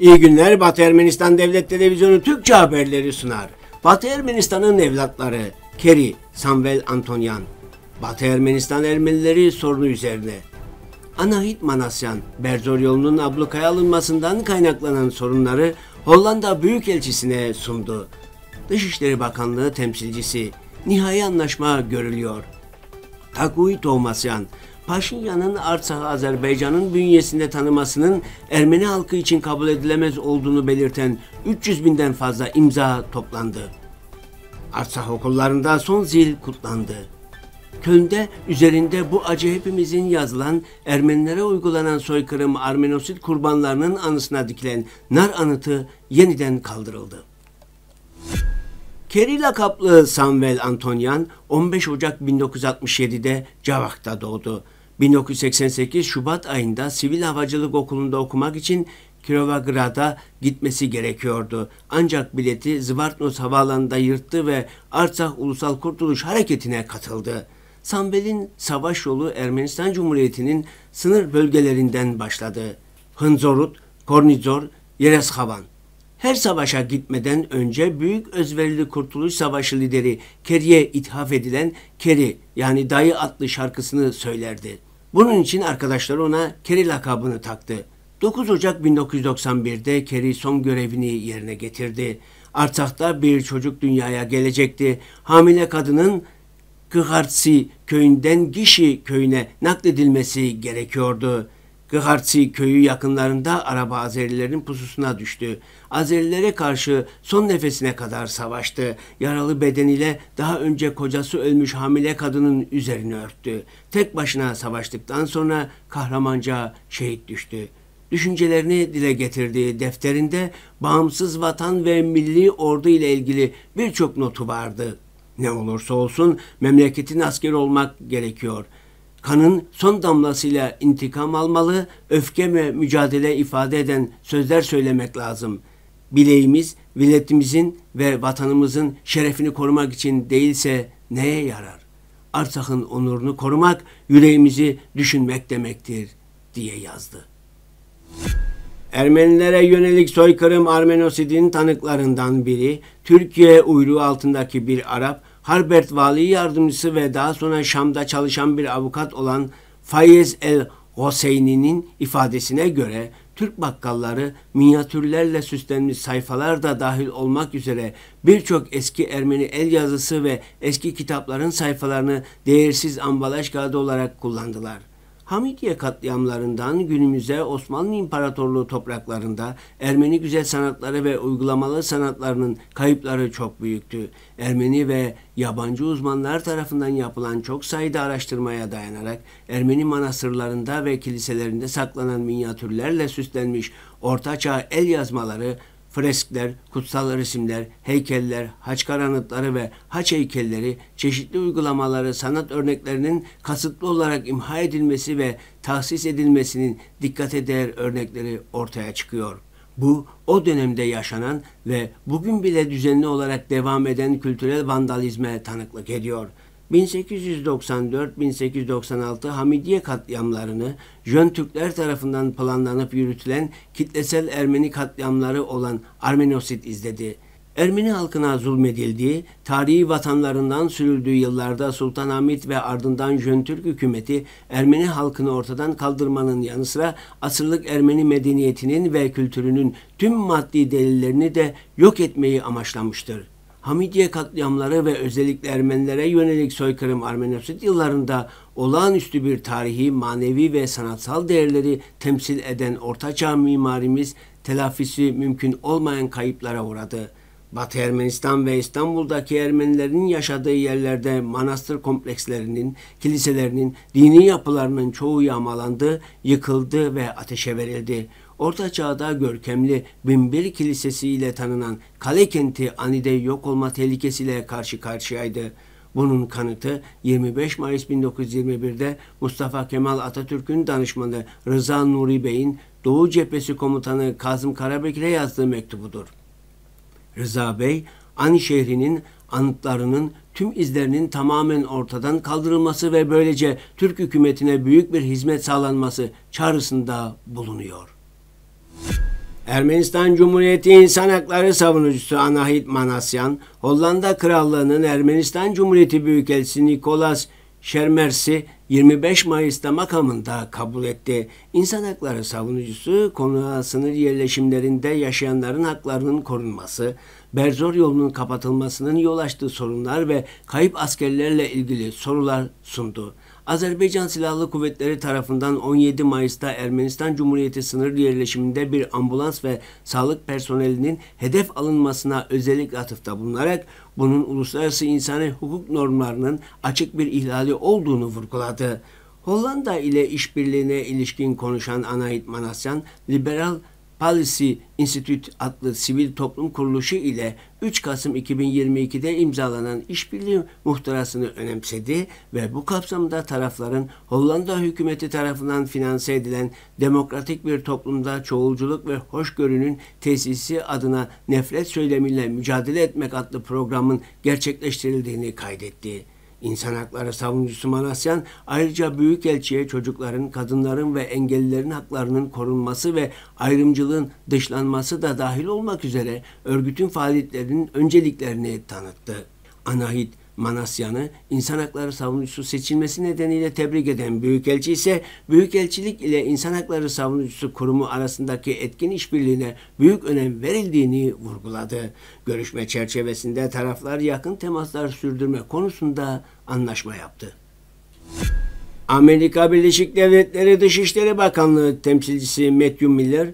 İyi günler Batı Ermenistan Devlet Televizyonu Türkçe haberleri sunar. Batı Ermenistan'ın evlatları Keri, Samvel Antonyan. Batı Ermenistan Ermenileri sorunu üzerine. Anahit Manasyan, Berzor yolunun ablukaya alınmasından kaynaklanan sorunları Hollanda Büyükelçisi'ne sundu. Dışişleri Bakanlığı temsilcisi, nihai anlaşma görülüyor. Takuy Tomasyan, Paşinyan'ın Artsak'ı Azerbaycan'ın bünyesinde tanımasının Ermeni halkı için kabul edilemez olduğunu belirten 300 binden fazla imza toplandı. Artsakh okullarında son zil kutlandı. Köln'de üzerinde bu acı hepimizin yazılan Ermenilere uygulanan soykırım Armenosit kurbanlarının anısına dikilen nar anıtı yeniden kaldırıldı. Keri lakaplı Samuel Antonyan 15 Ocak 1967'de Cavak'ta doğdu. 1988 Şubat ayında sivil havacılık okulunda okumak için Kirovagrad'a gitmesi gerekiyordu. Ancak bileti Zvartnos havaalanında yırttı ve Artsakh Ulusal Kurtuluş Hareketi'ne katıldı. Sambel'in savaş yolu Ermenistan Cumhuriyeti'nin sınır bölgelerinden başladı. Hınzorut, Kornizor, Yereshavan. Her savaşa gitmeden önce Büyük Özverili Kurtuluş Savaşı lideri Keri'ye ithaf edilen Keri yani Dayı adlı şarkısını söylerdi. Bunun için arkadaşları ona Keri lakabını taktı. 9 Ocak 1991'de Keri son görevini yerine getirdi. Artsak'ta bir çocuk dünyaya gelecekti. Hamile kadının Kıhartsi köyünden Gişi köyüne nakledilmesi gerekiyordu. Kıhartsi köyü yakınlarında araba Azerilerin pususuna düştü. Azerilere karşı son nefesine kadar savaştı. Yaralı bedeniyle daha önce kocası ölmüş hamile kadının üzerini örttü. Tek başına savaştıktan sonra kahramanca şehit düştü. Düşüncelerini dile getirdiği defterinde bağımsız vatan ve milli ordu ile ilgili birçok notu vardı. Ne olursa olsun memleketin askeri olmak gerekiyor. Kanın son damlasıyla intikam almalı, öfke ve mücadele ifade eden sözler söylemek lazım. Bileğimiz, milletimizin ve vatanımızın şerefini korumak için değilse neye yarar? Arsak'ın onurunu korumak, yüreğimizi düşünmek demektir diye yazdı. Ermenilere yönelik soykırım Armenosid'in tanıklarından biri, Türkiye uyruğu altındaki bir Arap, Harbert Vali Yardımcısı ve daha sonra Şam'da çalışan bir avukat olan Fayez El Hoseyni'nin ifadesine göre Türk bakkalları minyatürlerle süslenmiş sayfalar da dahil olmak üzere birçok eski Ermeni el yazısı ve eski kitapların sayfalarını değersiz ambalaj kağıdı olarak kullandılar. Hamidiye katliamlarından günümüze Osmanlı İmparatorluğu topraklarında Ermeni güzel sanatları ve uygulamalı sanatlarının kayıpları çok büyüktü. Ermeni ve yabancı uzmanlar tarafından yapılan çok sayıda araştırmaya dayanarak Ermeni manastırlarında ve kiliselerinde saklanan minyatürlerle süslenmiş ortaçağ el yazmaları freskler, kutsal resimler, heykeller, haçkar anıtları ve haç heykelleri, çeşitli uygulamaları, sanat örneklerinin kasıtlı olarak imha edilmesi ve tahsis edilmesinin dikkate değer örnekleri ortaya çıkıyor. Bu o dönemde yaşanan ve bugün bile düzenli olarak devam eden kültürel vandalizme tanıklık ediyor.'' 1894-1896 Hamidiye katliamlarını Jön Türkler tarafından planlanıp yürütülen kitlesel Ermeni katliamları olan Armenosit izledi. Ermeni halkına zulmedildiği, tarihi vatanlarından sürüldüğü yıllarda Sultanahmet ve ardından Jön Türk hükümeti Ermeni halkını ortadan kaldırmanın yanı sıra asırlık Ermeni medeniyetinin ve kültürünün tüm maddi delillerini de yok etmeyi amaçlamıştır. Hamidiye katliamları ve özellikle Ermenilere yönelik soykırım Armenosit yıllarında olağanüstü bir tarihi, manevi ve sanatsal değerleri temsil eden ortaçağ mimarimiz telafisi mümkün olmayan kayıplara uğradı. Batı Ermenistan ve İstanbul'daki Ermenilerin yaşadığı yerlerde manastır komplekslerinin, kiliselerinin, dini yapılarının çoğu yağmalandı, yıkıldı ve ateşe verildi. Orta Çağ'da görkemli Binbir Kilisesi ile tanınan kale kenti anide yok olma tehlikesiyle karşı karşıyaydı. Bunun kanıtı 25 Mayıs 1921'de Mustafa Kemal Atatürk'ün danışmanı Rıza Nuri Bey'in Doğu Cephesi Komutanı Kazım Karabekir'e yazdığı mektubudur. Rıza Bey, Ani şehrinin anıtlarının tüm izlerinin tamamen ortadan kaldırılması ve böylece Türk hükümetine büyük bir hizmet sağlanması çağrısında bulunuyor. Ermenistan Cumhuriyeti İnsan Hakları Savunucusu Anahit Manasyan, Hollanda Krallığı'nın Ermenistan Cumhuriyeti Büyükelçisi Nikolas Şermers'i 25 Mayıs'ta makamında kabul etti. İnsan hakları savunucusu konuğa sınır yerleşimlerinde yaşayanların haklarının korunması, Berzor yolunun kapatılmasının yol açtığı sorunlar ve kayıp askerlerle ilgili sorular sundu. Azerbaycan Silahlı Kuvvetleri tarafından 17 Mayıs'ta Ermenistan Cumhuriyeti sınır yerleşiminde bir ambulans ve sağlık personelinin hedef alınmasına özellik atıfta bulunarak bunun uluslararası insani hukuk normlarının açık bir ihlali olduğunu vurguladı. Hollanda ile işbirliğine ilişkin konuşan Anahit Manasyan, liberal Policy Institute adlı sivil toplum kuruluşu ile 3 Kasım 2022'de imzalanan işbirliği muhtırasını önemsedi ve bu kapsamda tarafların Hollanda hükümeti tarafından finanse edilen demokratik bir toplumda çoğulculuk ve hoşgörünün tesisi adına nefret söylemiyle mücadele etmek adlı programın gerçekleştirildiğini kaydetti. İnsan hakları savunucusu Manasyan ayrıca Büyükelçi'ye çocukların, kadınların ve engellilerin haklarının korunması ve ayrımcılığın dışlanması da dahil olmak üzere örgütün faaliyetlerinin önceliklerini tanıttı. Anahit Manasyan'ı insan hakları savunucusu seçilmesi nedeniyle tebrik eden Büyükelçi ise Büyükelçilik ile insan hakları savunucusu kurumu arasındaki etkin işbirliğine büyük önem verildiğini vurguladı. Görüşme çerçevesinde taraflar yakın temaslar sürdürme konusunda anlaşma yaptı. Amerika Birleşik Devletleri Dışişleri Bakanlığı temsilcisi Matthew Miller,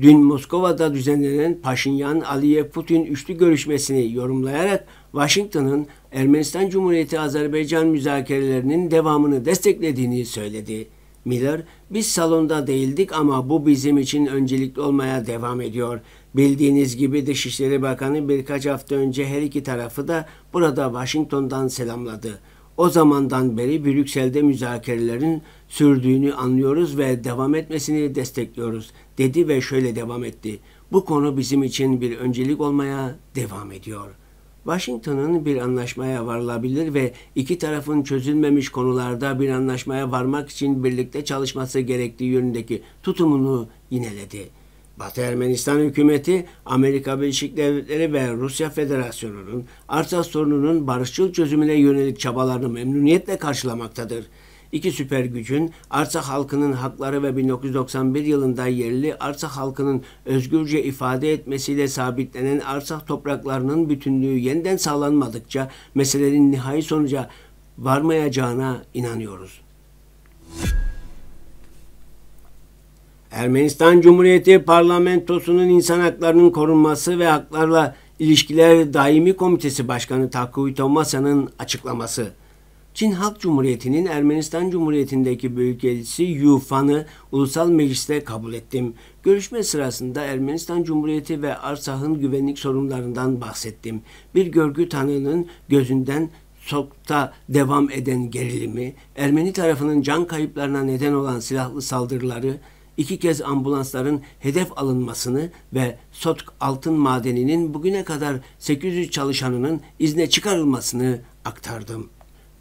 dün Moskova'da düzenlenen Paşinyan-Aliyev-Putin üçlü görüşmesini yorumlayarak Washington'ın Ermenistan Cumhuriyeti Azerbaycan müzakerelerinin devamını desteklediğini söyledi. Miller, biz salonda değildik ama bu bizim için öncelikli olmaya devam ediyor. Bildiğiniz gibi Dışişleri Bakanı birkaç hafta önce her iki tarafı da burada Washington'dan selamladı. O zamandan beri Brüksel'de müzakerelerin sürdüğünü anlıyoruz ve devam etmesini destekliyoruz dedi ve şöyle devam etti. Bu konu bizim için bir öncelik olmaya devam ediyor.'' Washington'ın bir anlaşmaya varılabilir ve iki tarafın çözülmemiş konularda bir anlaşmaya varmak için birlikte çalışması gerektiği yönündeki tutumunu yineledi. Batı Ermenistan hükümeti Amerika Birleşik Devletleri ve Rusya Federasyonu'nun arsa sorununun barışçıl çözümüne yönelik çabalarını memnuniyetle karşılamaktadır. İki süper gücün arsa halkının hakları ve 1991 yılında yerli arsa halkının özgürce ifade etmesiyle sabitlenen arsa topraklarının bütünlüğü yeniden sağlanmadıkça meselenin nihai sonuca varmayacağına inanıyoruz. Ermenistan Cumhuriyeti Parlamentosu'nun insan haklarının korunması ve haklarla ilişkiler daimi komitesi başkanı Takuy Tomasa'nın açıklaması. Çin Halk Cumhuriyeti'nin Ermenistan Cumhuriyeti'ndeki büyükelçisi Yu Fan'ı Ulusal Meclis'te kabul ettim. Görüşme sırasında Ermenistan Cumhuriyeti ve Arsah'ın güvenlik sorunlarından bahsettim. Bir görgü tanığının gözünden sokta devam eden gerilimi, Ermeni tarafının can kayıplarına neden olan silahlı saldırıları, iki kez ambulansların hedef alınmasını ve Sotk altın madeninin bugüne kadar 800 çalışanının izne çıkarılmasını aktardım.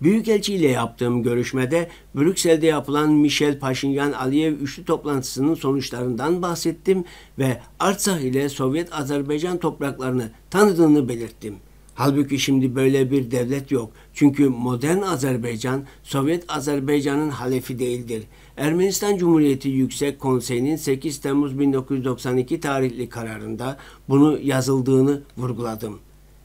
Büyükelçi ile yaptığım görüşmede Brüksel'de yapılan Michel Paşinyan Aliyev üçlü toplantısının sonuçlarından bahsettim ve Artsakh ile Sovyet Azerbaycan topraklarını tanıdığını belirttim. Halbuki şimdi böyle bir devlet yok. Çünkü modern Azerbaycan, Sovyet Azerbaycan'ın halefi değildir. Ermenistan Cumhuriyeti Yüksek Konseyi'nin 8 Temmuz 1992 tarihli kararında bunu yazıldığını vurguladım.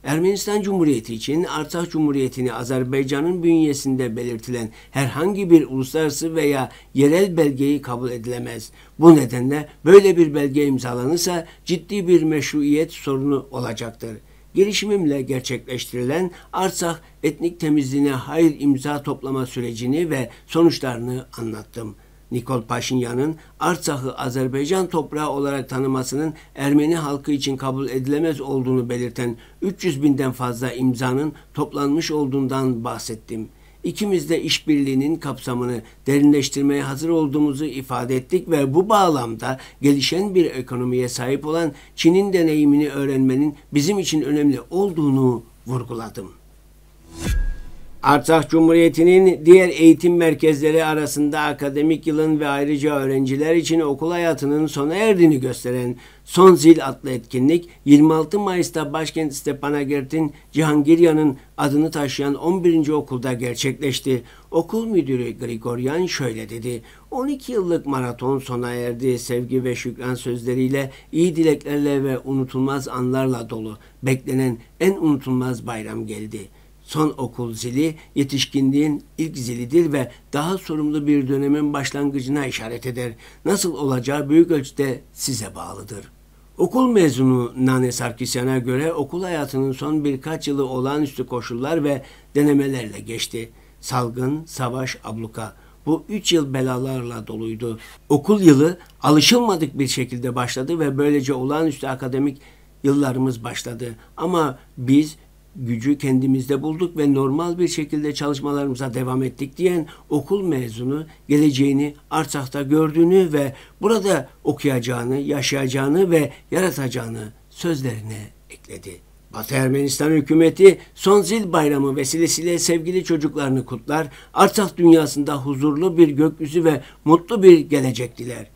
Ermenistan Cumhuriyeti için Artsakh Cumhuriyeti'ni Azerbaycan'ın bünyesinde belirtilen herhangi bir uluslararası veya yerel belgeyi kabul edilemez. Bu nedenle böyle bir belge imzalanırsa ciddi bir meşruiyet sorunu olacaktır. Girişimimle gerçekleştirilen Artsakh etnik temizliğine hayır imza toplama sürecini ve sonuçlarını anlattım. Nikol Paşinyan'ın Artsak'ı Azerbaycan toprağı olarak tanımasının Ermeni halkı için kabul edilemez olduğunu belirten 300 binden fazla imzanın toplanmış olduğundan bahsettim. İkimiz de işbirliğinin kapsamını derinleştirmeye hazır olduğumuzu ifade ettik ve bu bağlamda gelişen bir ekonomiye sahip olan Çin'in deneyimini öğrenmenin bizim için önemli olduğunu vurguladım. Artsakh Cumhuriyeti'nin diğer eğitim merkezleri arasında akademik yılın ve ayrıca öğrenciler için okul hayatının sona erdiğini gösteren Son Zil adlı etkinlik 26 Mayıs'ta başkent Stepanakert Cihangiryan'ın adını taşıyan 11. okulda gerçekleşti. Okul müdürü Grigoryan şöyle dedi. 12 yıllık maraton sona erdi. Sevgi ve şükran sözleriyle, iyi dileklerle ve unutulmaz anlarla dolu. Beklenen en unutulmaz bayram geldi.'' Son okul zili yetişkinliğin ilk zilidir ve daha sorumlu bir dönemin başlangıcına işaret eder. Nasıl olacağı büyük ölçüde size bağlıdır. Okul mezunu Nane Sarkisyan'a göre okul hayatının son birkaç yılı olağanüstü koşullar ve denemelerle geçti. Salgın, savaş, abluka. Bu üç yıl belalarla doluydu. Okul yılı alışılmadık bir şekilde başladı ve böylece olağanüstü akademik yıllarımız başladı. Ama biz gücü kendimizde bulduk ve normal bir şekilde çalışmalarımıza devam ettik diyen okul mezunu geleceğini Artsak'ta gördüğünü ve burada okuyacağını, yaşayacağını ve yaratacağını sözlerine ekledi. Batı Ermenistan hükümeti son zil bayramı vesilesiyle sevgili çocuklarını kutlar, Artsakh dünyasında huzurlu bir gökyüzü ve mutlu bir gelecek diler.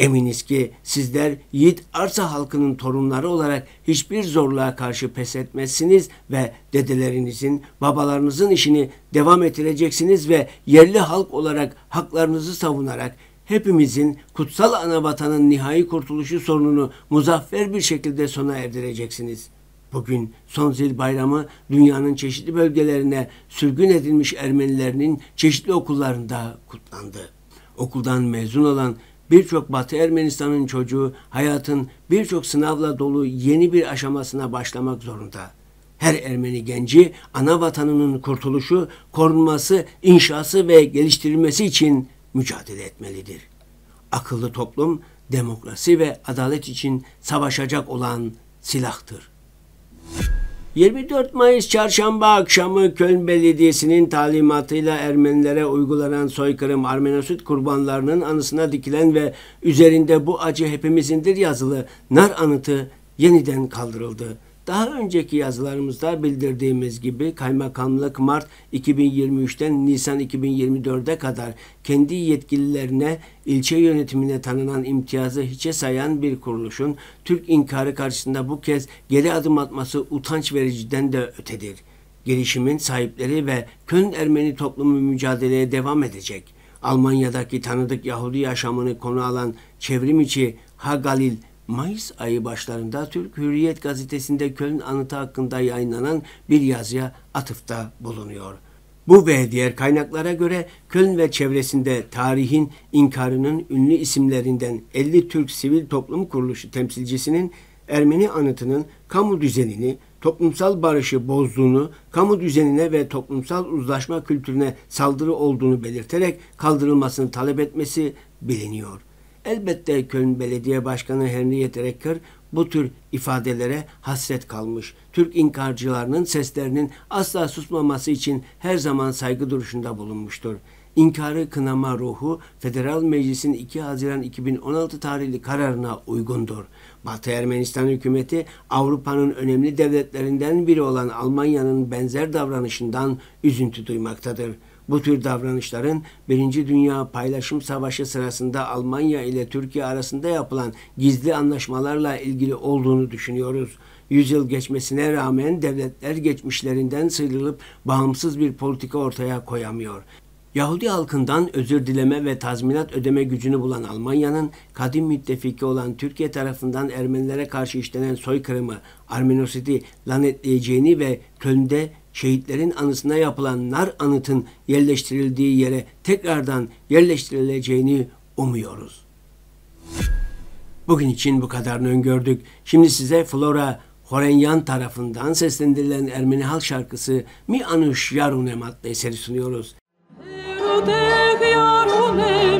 Eminiz ki sizler yiğit arsa halkının torunları olarak hiçbir zorluğa karşı pes etmezsiniz ve dedelerinizin, babalarınızın işini devam ettireceksiniz ve yerli halk olarak haklarınızı savunarak hepimizin kutsal ana vatanın nihai kurtuluşu sorununu muzaffer bir şekilde sona erdireceksiniz. Bugün son zil bayramı dünyanın çeşitli bölgelerine sürgün edilmiş Ermenilerinin çeşitli okullarında kutlandı. Okuldan mezun olan Birçok Batı Ermenistan'ın çocuğu hayatın birçok sınavla dolu yeni bir aşamasına başlamak zorunda. Her Ermeni genci ana vatanının kurtuluşu, korunması, inşası ve geliştirilmesi için mücadele etmelidir. Akıllı toplum demokrasi ve adalet için savaşacak olan silahtır. 24 Mayıs çarşamba akşamı Köln Belediyesi'nin talimatıyla Ermenilere uygulanan soykırım Armenosit kurbanlarının anısına dikilen ve üzerinde bu acı hepimizindir yazılı nar anıtı yeniden kaldırıldı. Daha önceki yazılarımızda bildirdiğimiz gibi kaymakamlık Mart 2023'ten Nisan 2024'e kadar kendi yetkililerine ilçe yönetimine tanınan imtiyazı hiçe sayan bir kuruluşun Türk inkarı karşısında bu kez geri adım atması utanç vericiden de ötedir. Girişimin sahipleri ve Köln Ermeni toplumu mücadeleye devam edecek. Almanya'daki tanıdık Yahudi yaşamını konu alan çevrim içi Hagalil Mayıs ayı başlarında Türk Hürriyet gazetesinde Köln anıtı hakkında yayınlanan bir yazıya atıfta bulunuyor. Bu ve diğer kaynaklara göre Köln ve çevresinde tarihin inkarının ünlü isimlerinden 50 Türk Sivil Toplum Kuruluşu temsilcisinin Ermeni anıtının kamu düzenini, toplumsal barışı bozduğunu, kamu düzenine ve toplumsal uzlaşma kültürüne saldırı olduğunu belirterek kaldırılmasını talep etmesi biliniyor. Elbette Köln Belediye Başkanı Henriette Recker bu tür ifadelere hasret kalmış. Türk inkarcılarının seslerinin asla susmaması için her zaman saygı duruşunda bulunmuştur. İnkarı kınama ruhu Federal Meclis'in 2 Haziran 2016 tarihli kararına uygundur. Batı Ermenistan hükümeti Avrupa'nın önemli devletlerinden biri olan Almanya'nın benzer davranışından üzüntü duymaktadır. Bu tür davranışların Birinci Dünya Paylaşım Savaşı sırasında Almanya ile Türkiye arasında yapılan gizli anlaşmalarla ilgili olduğunu düşünüyoruz. Yüzyıl geçmesine rağmen devletler geçmişlerinden sıyrılıp bağımsız bir politika ortaya koyamıyor. Yahudi halkından özür dileme ve tazminat ödeme gücünü bulan Almanya'nın kadim müttefiki olan Türkiye tarafından Ermenilere karşı işlenen soykırımı, Armenosidi lanetleyeceğini ve Köln'de şehitlerin anısına yapılan nar anıtın yerleştirildiği yere tekrardan yerleştirileceğini umuyoruz. Bugün için bu kadarını öngördük. Şimdi size Flora Horenyan tarafından seslendirilen Ermeni halk şarkısı Mi Anuş Yarunem adlı eseri sunuyoruz. Cigalis